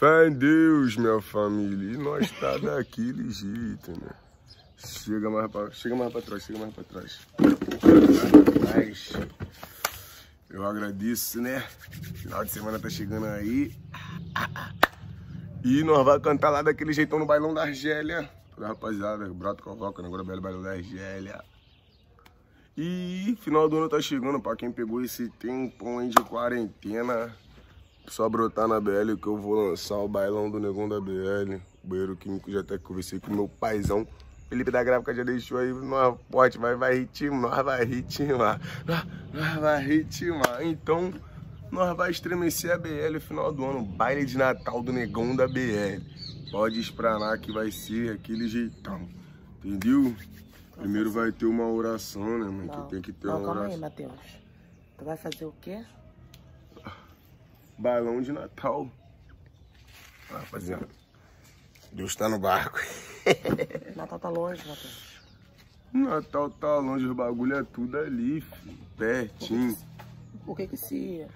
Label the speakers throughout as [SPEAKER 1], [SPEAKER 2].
[SPEAKER 1] Fé em Deus, minha família. E nós tá daquele jeito, né? Chega mais pra, chega mais pra trás, chega mais pra trás. Mas eu agradeço, né? Final de semana tá chegando aí. E nós vamos cantar lá daquele jeitão no bailão da Argélia. Toda rapaziada, Brato Convoca, agora belo bailão da Argélia. E final do ano tá chegando, pra quem pegou esse tempo aí de quarentena. Só brotar na BL que eu vou lançar o bailão do Negão da BL. O banheiro químico já até conversei com meu paizão. Felipe da Gráfica já deixou aí no pote, mas vai ritmar, vai ritmar, nós, nós vai ritmar. Então, nós vai estremecer a BL no final do ano, baile de Natal do Negão da BL. Pode espranar que vai ser aquele jeitão, entendeu? Primeiro vai ter uma oração, né, mano?
[SPEAKER 2] Não,
[SPEAKER 1] que tem que ter
[SPEAKER 2] não,
[SPEAKER 1] uma
[SPEAKER 2] calma
[SPEAKER 1] oração.
[SPEAKER 2] aí, Matheus. Tu vai fazer o quê?
[SPEAKER 1] Bailão de Natal. Ah, rapaziada, Deus tá no barco.
[SPEAKER 2] Natal tá longe, Matheus.
[SPEAKER 1] Natal tá longe, o bagulho é tudo ali, filho. Pertinho.
[SPEAKER 2] Por que que esse,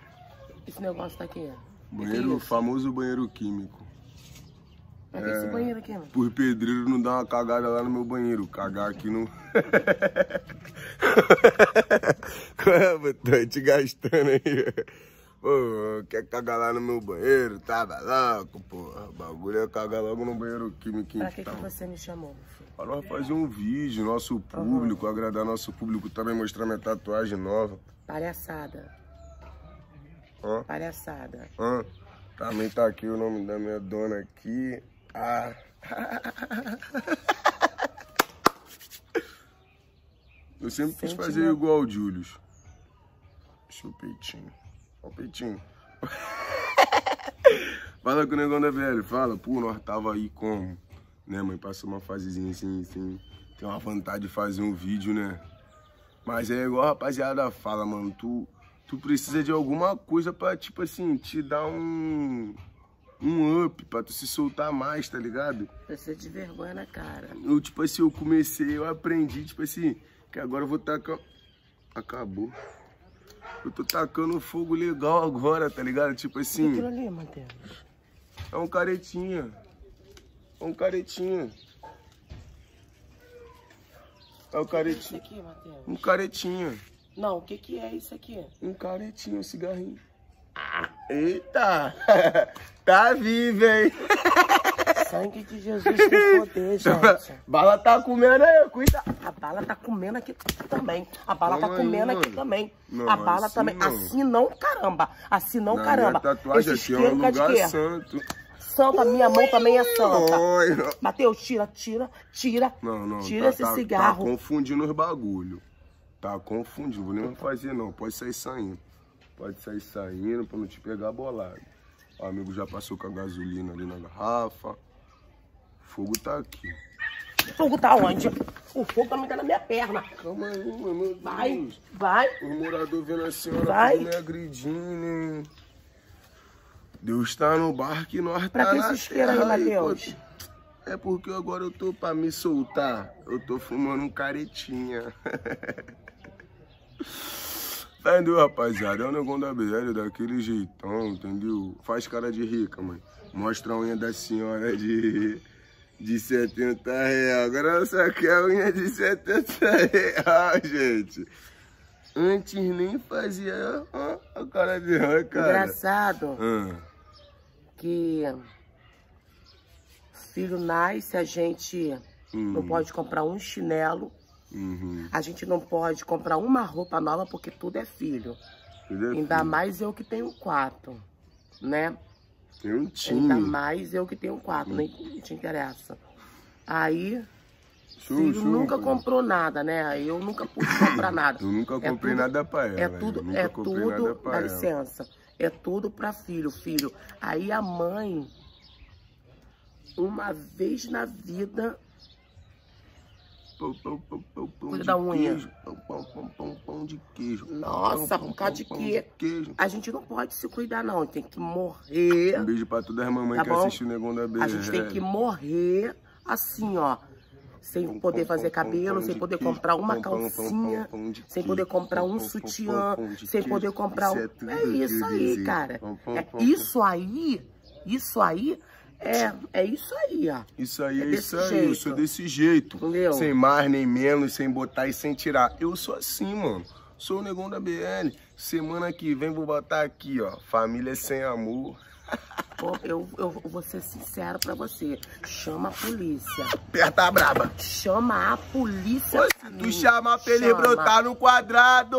[SPEAKER 2] esse negócio tá aqui?
[SPEAKER 1] Banheiro,
[SPEAKER 2] Que isso?
[SPEAKER 1] famoso banheiro químico.
[SPEAKER 2] Pra que esse banheiro aqui, mano?
[SPEAKER 1] Por pedreiro não dar uma cagada lá no meu banheiro. Cagar aqui no. Qual é, botão? Te gastando aí. Pô, quer cagar lá no meu banheiro? Tava louco, porra. O bagulho é cagar logo no banheiro químico
[SPEAKER 2] Pra que que
[SPEAKER 1] então.
[SPEAKER 2] você me chamou, filho?
[SPEAKER 1] Pra nós fazer um vídeo, nosso público, agradar nosso público, também mostrar minha tatuagem nova.
[SPEAKER 2] Palhaçada.
[SPEAKER 1] Ó,
[SPEAKER 2] Palhaçada.
[SPEAKER 1] ó. Também tá aqui o nome da minha dona aqui. Ah. Eu sempre quis
[SPEAKER 2] Sente
[SPEAKER 1] fazer
[SPEAKER 2] meu-
[SPEAKER 1] igual o Julius. Deixa o peitinho. Ó o peitinho. fala com o negão da velho, fala. Pô, nós tava aí como? Né, mãe? Passou uma fasezinha assim, assim. Tem uma vontade de fazer um vídeo, né? Mas é igual a rapaziada fala, mano. Tu, tu precisa de alguma coisa pra, tipo assim, te dar um. Um up, pra tu se soltar mais, tá ligado?
[SPEAKER 2] Precisa de vergonha na cara.
[SPEAKER 1] Eu, tipo assim, eu comecei, eu aprendi, tipo assim, que agora eu vou tacar. Acabou. Eu tô tacando fogo legal agora, tá ligado? Tipo
[SPEAKER 2] O que é
[SPEAKER 1] assim,
[SPEAKER 2] ali, Matheus?
[SPEAKER 1] é um caretinha. É um caretinha. É o
[SPEAKER 2] Isso
[SPEAKER 1] caretinha.
[SPEAKER 2] aqui, Matheus?
[SPEAKER 1] Um caretinha.
[SPEAKER 2] Não, o que que é isso aqui?
[SPEAKER 1] Um caretinho, um cigarrinho. Eita! tá vivo, hein?
[SPEAKER 2] Sangue de Jesus tem poder, gente.
[SPEAKER 1] Bala tá comendo aí, cuida.
[SPEAKER 2] A bala tá comendo aqui também. A bala
[SPEAKER 1] Calma
[SPEAKER 2] tá
[SPEAKER 1] aí,
[SPEAKER 2] comendo aqui
[SPEAKER 1] mano.
[SPEAKER 2] também.
[SPEAKER 1] Não,
[SPEAKER 2] a bala
[SPEAKER 1] assim
[SPEAKER 2] também.
[SPEAKER 1] não.
[SPEAKER 2] Assim não, caramba. Assim não,
[SPEAKER 1] Na
[SPEAKER 2] caramba.
[SPEAKER 1] tatuagem
[SPEAKER 2] Esse
[SPEAKER 1] aqui é um
[SPEAKER 2] tá de
[SPEAKER 1] lugar santo.
[SPEAKER 2] Santa, minha mão também é santa.
[SPEAKER 1] Oi.
[SPEAKER 2] Mateus, tira, tira, tira.
[SPEAKER 1] Não, não.
[SPEAKER 2] Tira
[SPEAKER 1] tá,
[SPEAKER 2] esse
[SPEAKER 1] tá-
[SPEAKER 2] cigarro.
[SPEAKER 1] Tá confundindo os bagulho. Tá confundindo. Vou nem fazer, não. Pode sair saindo. Pode sair saindo pra não te pegar bolado. O amigo já passou com a gasolina ali na garrafa. Fogo tá aqui.
[SPEAKER 2] O fogo tá onde? O fogo também tá na minha perna.
[SPEAKER 1] Calma aí, mano.
[SPEAKER 2] Vai, vai.
[SPEAKER 1] O morador vendo a senhora
[SPEAKER 2] Vai.
[SPEAKER 1] me agredindo. Deus tá no barco e nós
[SPEAKER 2] Pra
[SPEAKER 1] tá
[SPEAKER 2] que
[SPEAKER 1] na
[SPEAKER 2] isqueiro aí,
[SPEAKER 1] terra
[SPEAKER 2] Matheus?
[SPEAKER 1] É porque agora eu tô pra me soltar. Eu tô fumando um caretinha. Tá entendeu, rapaziada? É o negão da BL daquele jeitão, entendeu? Faz cara de rica, mãe. Mostra a unha da senhora de, de 70 reais. Agora só quer a unha de 70 reais, gente. Antes nem fazia ó, a cara de rã, cara.
[SPEAKER 2] Engraçado
[SPEAKER 1] Ah,
[SPEAKER 2] que filho nasce, a gente não
[SPEAKER 1] Hum.
[SPEAKER 2] pode comprar um chinelo,
[SPEAKER 1] uhum.
[SPEAKER 2] a gente não pode comprar uma roupa nova porque tudo é filho.
[SPEAKER 1] Tudo é
[SPEAKER 2] Ainda
[SPEAKER 1] filho.
[SPEAKER 2] mais eu que tenho quatro, né?
[SPEAKER 1] Um
[SPEAKER 2] Ainda mais eu que tenho quatro, nem te interessa. Aí, filho nunca comprou nada, né? Eu nunca pude comprar nada.
[SPEAKER 1] Eu nunca
[SPEAKER 2] É
[SPEAKER 1] comprei
[SPEAKER 2] tudo-
[SPEAKER 1] nada pra ela.
[SPEAKER 2] É tudo, é tudo, dá
[SPEAKER 1] ela.
[SPEAKER 2] licença. É tudo pra filho, filho. Aí a mãe, uma vez na vida,
[SPEAKER 1] Pão, pão, pão,
[SPEAKER 2] Cuida
[SPEAKER 1] de
[SPEAKER 2] da unha.
[SPEAKER 1] queijo. Pão, de queijo.
[SPEAKER 2] Nossa, por causa de
[SPEAKER 1] queijo.
[SPEAKER 2] a gente não pode se cuidar, não. Tem que morrer.
[SPEAKER 1] Um beijo pra todas as mamães
[SPEAKER 2] Tá
[SPEAKER 1] que assistem o Negão da BR.
[SPEAKER 2] A gente tem que morrer assim, ó. Sem poder fazer cabelo, sem
[SPEAKER 1] de
[SPEAKER 2] poder comprar uma calcinha, sem poder comprar um sutiã, sem poder comprar um.
[SPEAKER 1] é
[SPEAKER 2] É
[SPEAKER 1] que
[SPEAKER 2] isso aí, cara. É isso aí Isso aí é, é isso aí, ó.
[SPEAKER 1] Isso aí é,
[SPEAKER 2] É
[SPEAKER 1] isso aí, eu
[SPEAKER 2] jeito.
[SPEAKER 1] sou desse jeito.
[SPEAKER 2] Entendeu?
[SPEAKER 1] Sem mais nem menos, sem botar e sem tirar. Eu sou assim, mano. Sou o negão da BL. Semana que vem vou botar aqui, ó. Família sem amor.
[SPEAKER 2] Pô, eu, eu vou ser sincero pra você. Chama a polícia.
[SPEAKER 1] Aperta a braba.
[SPEAKER 2] Chama a polícia.
[SPEAKER 1] Ô,
[SPEAKER 2] pra
[SPEAKER 1] Se tu chamar pra ele
[SPEAKER 2] Chama.
[SPEAKER 1] brotar no quadrado.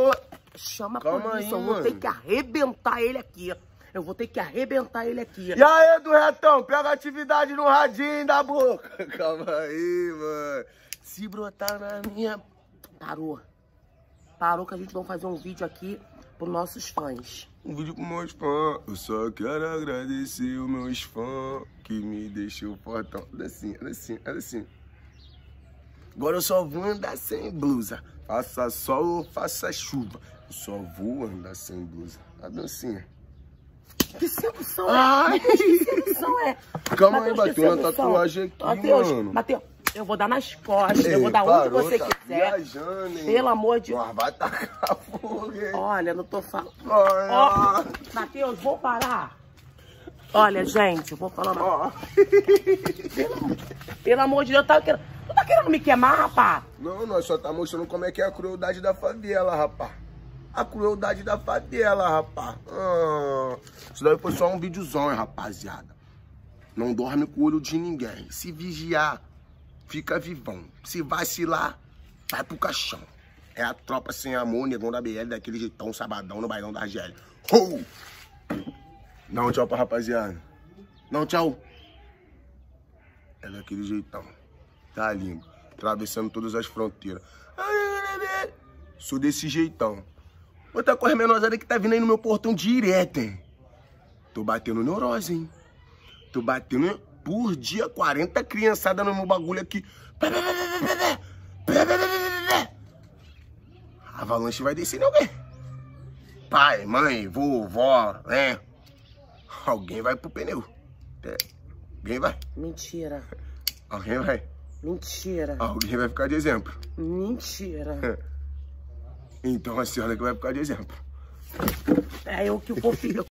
[SPEAKER 2] Chama a
[SPEAKER 1] Calma
[SPEAKER 2] polícia.
[SPEAKER 1] aí,
[SPEAKER 2] eu vou
[SPEAKER 1] mano.
[SPEAKER 2] ter que arrebentar ele aqui. Eu vou ter que arrebentar ele aqui.
[SPEAKER 1] E aí, do retão, pega a atividade no radinho da boca. Calma aí, mano. Se brotar na minha.
[SPEAKER 2] Parou. Parou que a gente vai fazer um vídeo aqui pros nossos fãs.
[SPEAKER 1] Um vídeo com meus fãs. Eu só quero agradecer os meus fãs que me deixou fortão. Olha assim, olha assim, olha assim. Agora eu só vou andar sem blusa. Faça sol ou faça chuva. Eu só vou andar sem blusa. A dancinha.
[SPEAKER 2] Que sedução
[SPEAKER 1] Ai.
[SPEAKER 2] é? Matheus, que sedução é?
[SPEAKER 1] Calma aí,
[SPEAKER 2] Matheus, que
[SPEAKER 1] bateu uma
[SPEAKER 2] sedução.
[SPEAKER 1] tatuagem aqui,
[SPEAKER 2] Matheus,
[SPEAKER 1] mano.
[SPEAKER 2] Matheus, eu vou dar nas costas, eu
[SPEAKER 1] Ei,
[SPEAKER 2] vou dar onde
[SPEAKER 1] parou,
[SPEAKER 2] você
[SPEAKER 1] tá
[SPEAKER 2] quiser.
[SPEAKER 1] Viajando, hein?
[SPEAKER 2] Pelo amor de
[SPEAKER 1] Nós vai tacar fogo, hein?
[SPEAKER 2] Olha, não tô falando. Ó, Matheus, vou parar. Olha, gente, eu vou falar uma
[SPEAKER 1] Ó.
[SPEAKER 2] Pelo, pelo amor de Deus, tá querendo, tu tá querendo me queimar, rapaz?
[SPEAKER 1] Não, nós só tá mostrando como é que é a crueldade da favela, rapaz. A crueldade da favela, rapaz. Ah, isso daí foi só um videozão, hein, rapaziada. Não dorme com o olho de ninguém. Se vigiar, fica vivão. Se vacilar, vai pro caixão. É a tropa sem amor, negão da BL, daquele jeitão, sabadão no bailão da Argélia. Dá um tchau pra rapaziada. Um tchau. É daquele jeitão. Tá lindo. Atravessando todas as fronteiras. Sou desse jeitão. Outra coisa menosada que tá vindo aí no meu portão direto, hein? Tô batendo neurose, hein? Tô batendo por dia 40 criançadas no meu bagulho aqui. A avalanche vai descer em alguém. Pai, mãe, vovó, né? Alguém vai pro pneu. É. Alguém vai.
[SPEAKER 2] Mentira.
[SPEAKER 1] Alguém vai.
[SPEAKER 2] Mentira.
[SPEAKER 1] Alguém vai ficar de exemplo.
[SPEAKER 2] Mentira.
[SPEAKER 1] Então a senhora que vai ficar de exemplo.
[SPEAKER 2] É eu que vou ficar.